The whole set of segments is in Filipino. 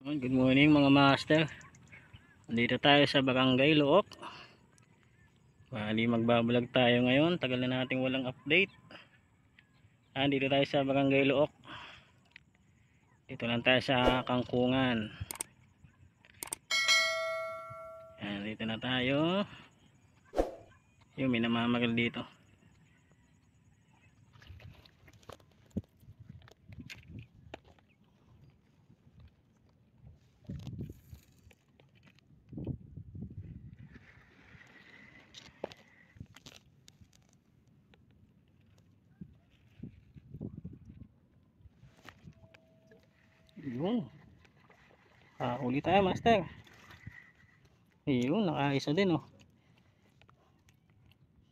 Good morning mga master. Dito tayo sa Barangay Luok. Bali magbablog tayo ngayon. Tagal na nating walang update. Ah, dito tayo sa Barangay Luok. Dito lang tayo sa Kangkungan. Ayan, dito na tayo. Yung may namamagal dito. Yun. Ah, uli tayo, master. Yun, nakaisa din, oh.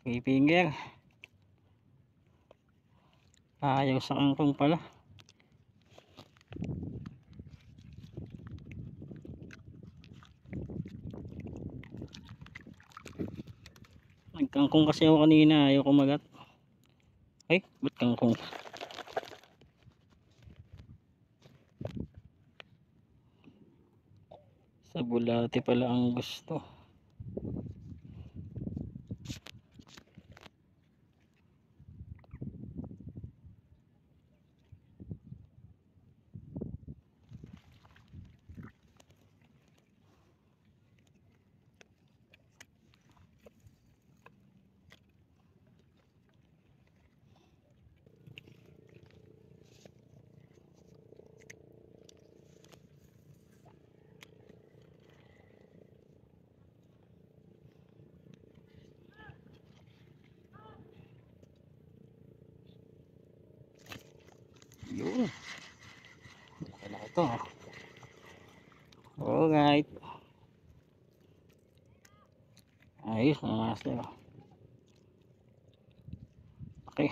Three finger. Ayaw sa kangkong pala. Nagkangkong kasi ako kanina, ayaw kumagat. Ay, ba't kangkong? Sa bulate pala ang gusto. Yun. Na ah. Alright. Ayos mga master. Okay.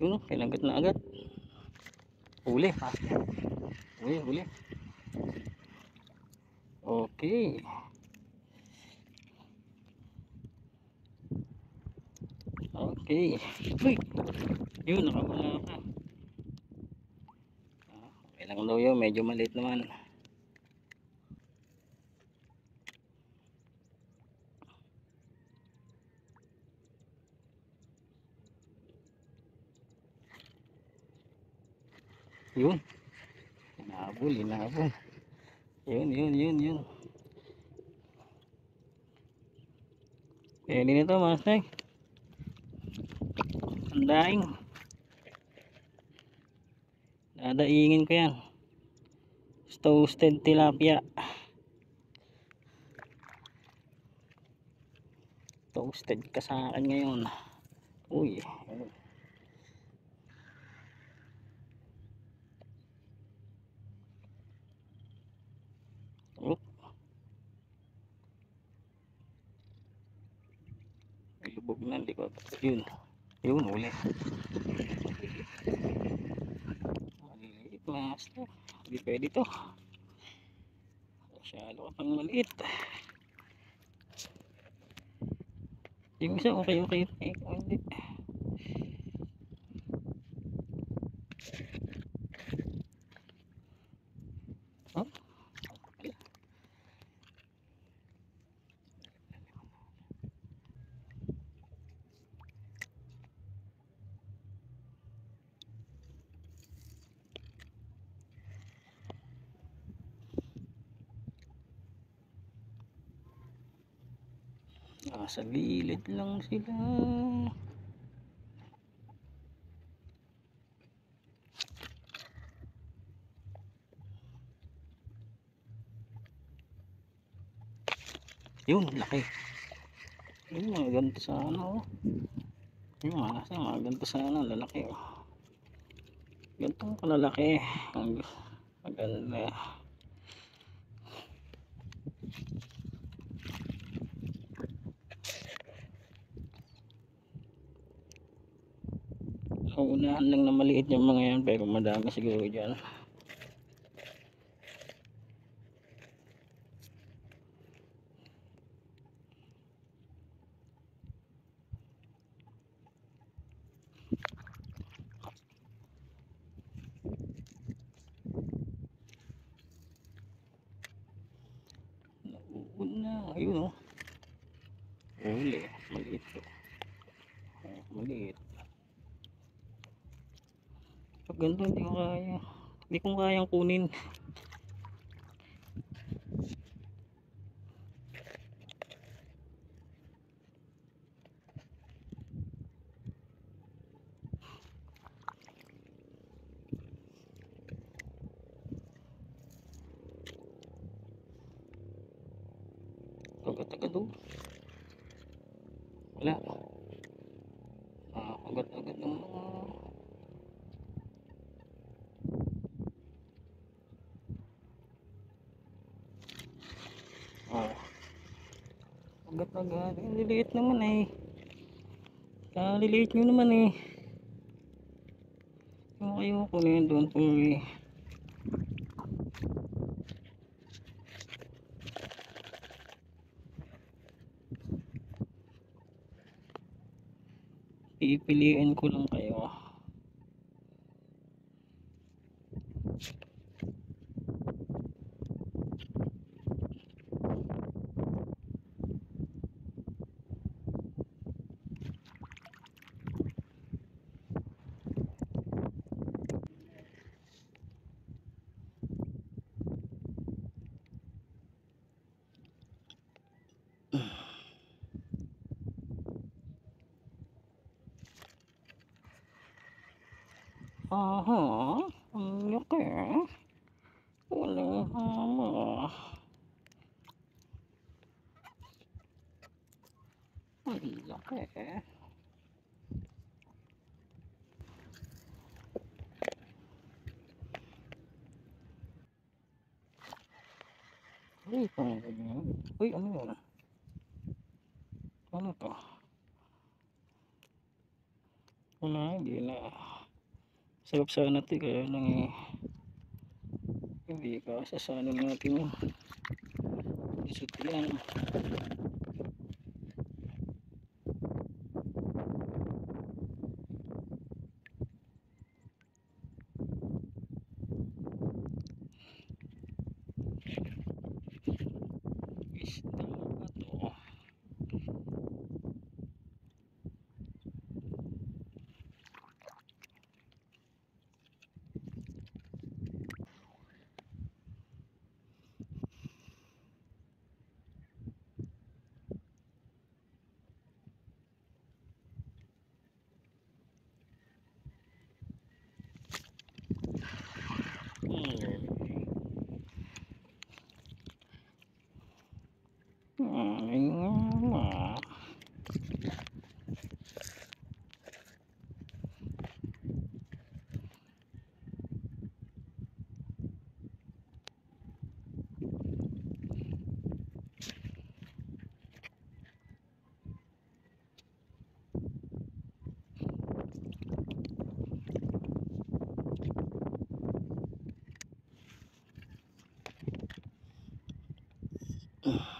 Yun, oh, na agad. Huli, ha? Huli, huli. Okay. Okay. Uy! Yun, nakawala ka. Ah, Okay lang daw yun, medyo maliit naman. Yun. Hinabol, hinabol. Yun, yun, yun, yun. Pwede nito, master. Ang daing. Dadaingin ko yan. Toasted tilapia. Toasted ka sa akin ngayon. Uy. Oop. Na likod. Yun. Yun, uli. Maliliit master. Hindi pwede to. Masyado ka pang maliit. Yung isa, okay, okay. Hindi. Oh. Nasa gilid lang sila. Yun, laki. Yun, mga ganito sana oh. Yung mga nasa, mga ganito sana, lalaki oh. Ganitong kalalaki. Ang maganda. Naunahan lang na maliit yung mga yan pero madami siguro dyan. Na. Ayun o. Uli. Maliit. Oh, maliit. Ganito hindi ko kaya. Hindi ko kayang kunin. Agad-agad o. Wala. Ah, agad-agad ng mga Oh. Agad-agad. Ang liliit naman eh. Kaliliit nyo naman eh. Yung kayo ko na yun doon po eh. Pipiliin ko lang kayo. Aha, ang laki. Walang hama. Ang laki. Uy, parang ganyan. Uy, ano yun? Ano to? Wala, hindi na. Sarap sana ito kaya lang eh. Hindi ka sasanin natin yung isot yan. Isda Mm.